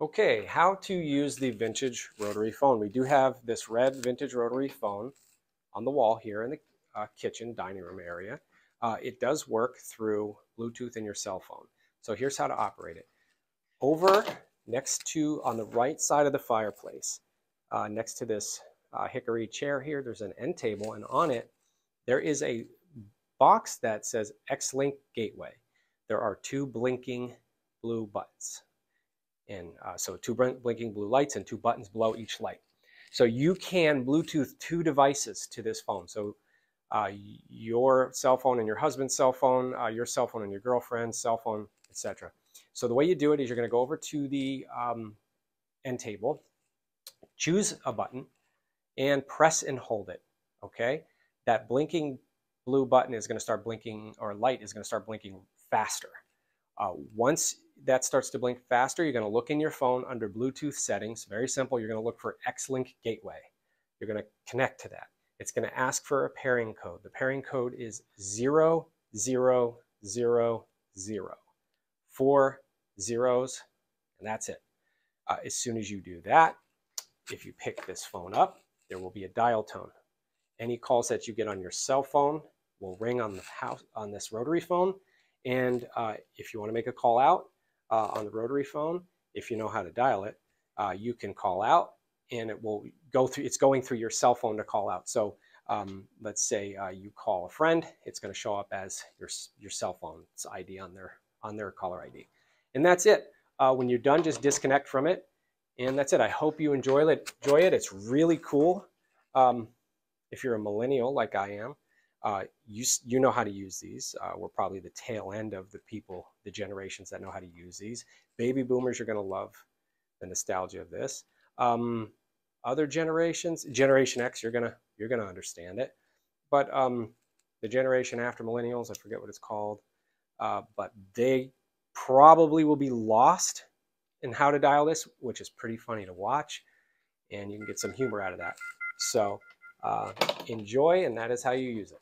Okay, how to use the vintage rotary phone. We do have this red vintage rotary phone on the wall here in the uh, kitchen dining room area. Uh, it does work through Bluetooth in your cell phone. So here's how to operate it. Over next to, on the right side of the fireplace, uh, next to this uh, hickory chair here, there's an end table and on it, there is a box that says X-Link Gateway. There are two blinking blue buttons. And uh, so two blinking blue lights and two buttons below each light. So you can Bluetooth two devices to this phone. So uh, your cell phone and your husband's cell phone, uh, your cell phone and your girlfriend's cell phone, etc. So the way you do it is you're going to go over to the um, end table, choose a button, and press and hold it. Okay, that blinking blue button is going to start blinking, or light is going to start blinking faster. Uh, once that starts to blink faster, you're going to look in your phone under Bluetooth settings. Very simple. You're going to look for X-Link Gateway. You're going to connect to that. It's going to ask for a pairing code. The pairing code is 0000. Four zeros, and that's it. Uh, as soon as you do that, if you pick this phone up, there will be a dial tone. Any calls that you get on your cell phone will ring on the house on this rotary phone. And uh, if you want to make a call out, uh, on the rotary phone, if you know how to dial it, uh, you can call out and it will go through, it's going through your cell phone to call out. So um, let's say uh, you call a friend, it's going to show up as your, your cell phone's ID on their, on their caller ID. And that's it. Uh, when you're done, just disconnect from it. And that's it. I hope you enjoy it. Enjoy it. It's really cool. Um, if you're a millennial like I am, uh, you, you know how to use these. Uh, we're probably the tail end of the people, the generations that know how to use these. Baby boomers are going to love the nostalgia of this. Um, other generations, Generation X, you're gonna you're gonna understand it. But um, the generation after millennials, I forget what it's called, uh, but they probably will be lost in how to dial this, which is pretty funny to watch, and you can get some humor out of that. So uh, enjoy, and that is how you use it.